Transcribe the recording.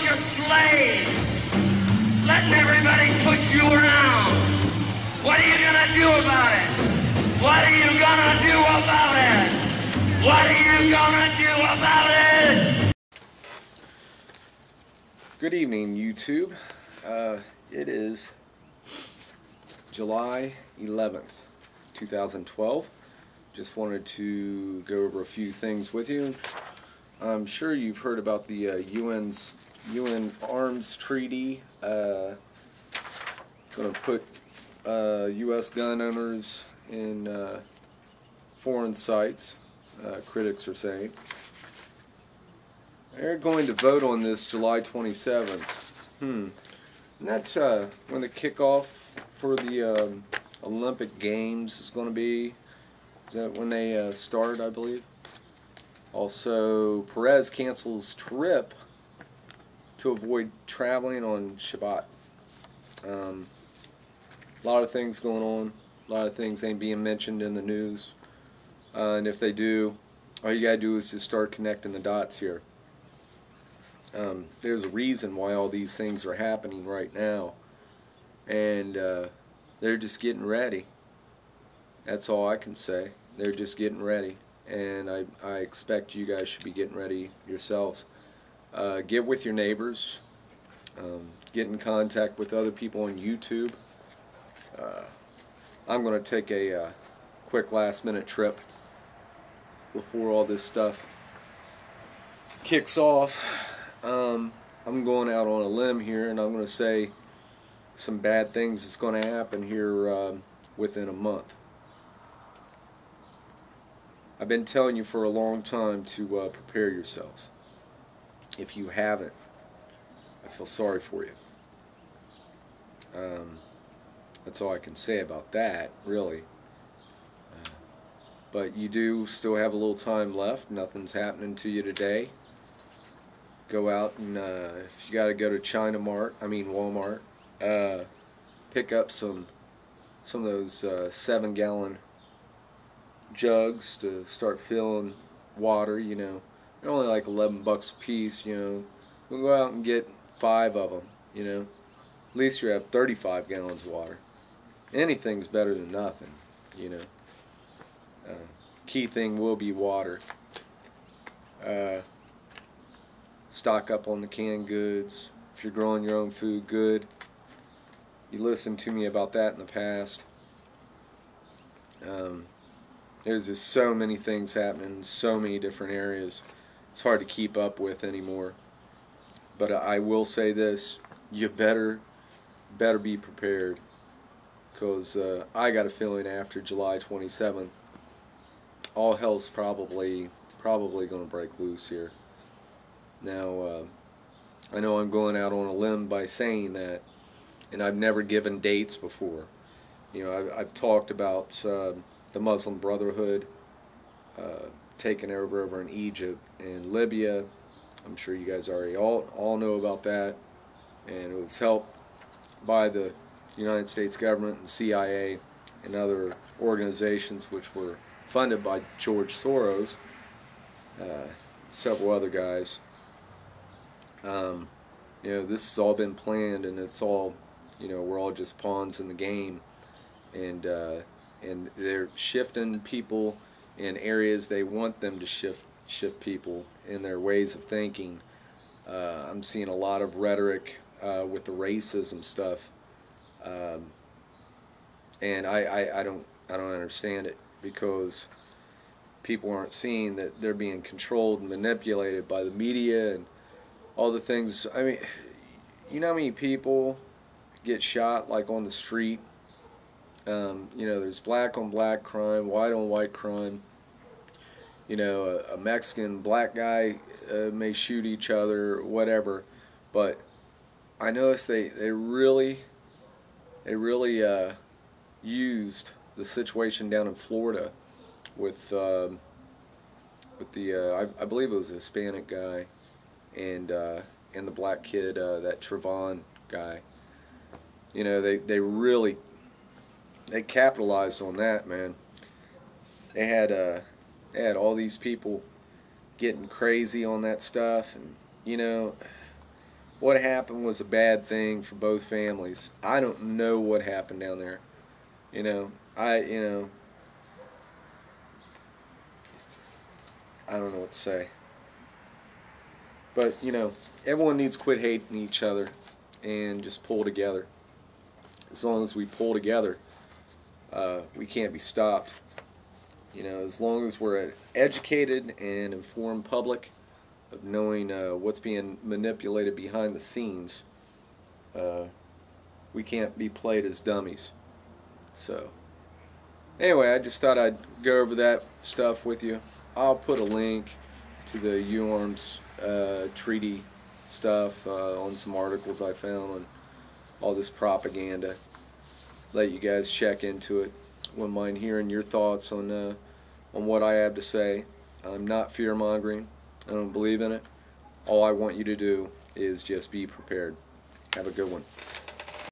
bunch of slaves, letting everybody push you around. What are you gonna do about it? What are you gonna do about it? What are you gonna do about it? Good evening, YouTube. Uh, it is July 11th, 2012. Just wanted to go over a few things with you. I'm sure you've heard about the uh, UN's UN Arms Treaty. Uh, going to put uh, U.S. gun owners in uh, foreign sights. Uh, critics are saying. They're going to vote on this July 27th. Hmm. And that's uh, when the kickoff for the um, Olympic Games is going to be. Is that when they uh, start, I believe? Also, Peres cancels trip to avoid traveling on Shabbat. Um, a lot of things going on. A lot of things ain't being mentioned in the news. Uh, and if they do, all you gotta do is just start connecting the dots here. Um, there's a reason why all these things are happening right now. And uh, they're just getting ready. That's all I can say. They're just getting ready and I, I expect you guys should be getting ready yourselves. Uh, get with your neighbors. Um, get in contact with other people on YouTube. Uh, I'm going to take a uh, quick last minute trip before all this stuff kicks off. Um, I'm going out on a limb here and I'm going to say some bad things that's going to happen here um, within a month. I've been telling you for a long time to uh, prepare yourselves. If you haven't, I feel sorry for you. Um, that's all I can say about that, really. Uh, but you do still have a little time left. Nothing's happening to you today. Go out and uh, if you got to go to China Mart, I mean Walmart, uh, pick up some some of those uh, seven gallon jugs to start filling water, you know. They're only like 11 bucks a piece, you know. We'll go out and get five of them, you know. At least you have 35 gallons of water. Anything's better than nothing, you know. Uh, key thing will be water. Uh, stock up on the canned goods. If you're growing your own food, good. You listened to me about that in the past. Um, there's just so many things happening in so many different areas. It's hard to keep up with anymore. But I will say this, you better better be prepared because uh, I got a feeling after July 27th all hell's probably probably going to break loose here. Now uh, I know I'm going out on a limb by saying that and I've never given dates before. You know, I've, I've talked about uh, the Muslim Brotherhood uh, taken over over in Egypt and Libya. I'm sure you guys already all, all know about that. And it was helped by the United States government and CIA and other organizations which were funded by George Soros, uh, several other guys. Um, you know, this has all been planned and it's all, you know, we're all just pawns in the game. And uh, and they're shifting people in areas they want them to shift shift people in their ways of thinking. Uh, I'm seeing a lot of rhetoric uh, with the racism stuff, um, and I, I, I don't I don't understand it because people aren't seeing that they're being controlled and manipulated by the media and all the things. I mean, you know how many people get shot like on the street um, you know, there's black on black crime, white on white crime. You know, a, a Mexican black guy uh, may shoot each other, whatever. But I noticed they they really they really uh, used the situation down in Florida with um, with the uh, I, I, believe it was a Hispanic guy and uh, and the black kid uh, that Trayvon guy. You know, they they really they capitalized on that, man. They had uh, they had all these people getting crazy on that stuff, and you know, what happened was a bad thing for both families. I don't know what happened down there. You know, I you know I don't know what to say. But, you know, everyone needs to quit hating each other and just pull together. As long as we pull together, uh, we can't be stopped. You know, as long as we're an educated and informed public of knowing uh, what's being manipulated behind the scenes, uh, we can't be played as dummies. So, anyway, I just thought I'd go over that stuff with you. I'll put a link to the UARMS uh, treaty stuff uh, on some articles I found on all this propaganda. Let you guys check into it. Wouldn't mind hearing your thoughts on uh, on what I have to say. I'm not fear mongering. I don't believe in it. All I want you to do is just be prepared. Have a good one.